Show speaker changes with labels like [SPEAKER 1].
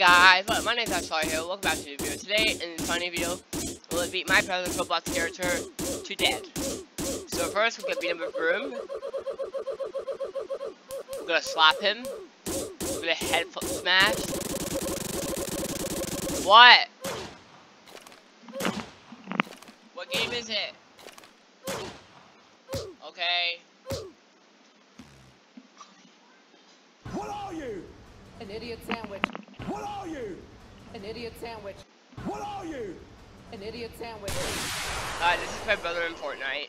[SPEAKER 1] guys, what, my name's Ashlar here, welcome back to the video. Today, in this funny video, we'll beat my present Roblox character to death. So first, we're gonna beat him with Broom. We're gonna slap him. We're gonna head smash. What? What game is it? Okay.
[SPEAKER 2] What are you?
[SPEAKER 3] An idiot sandwich.
[SPEAKER 2] What are you?
[SPEAKER 3] An idiot sandwich.
[SPEAKER 2] What are you?
[SPEAKER 3] An idiot sandwich.
[SPEAKER 1] Uh, this is my brother in Fortnite.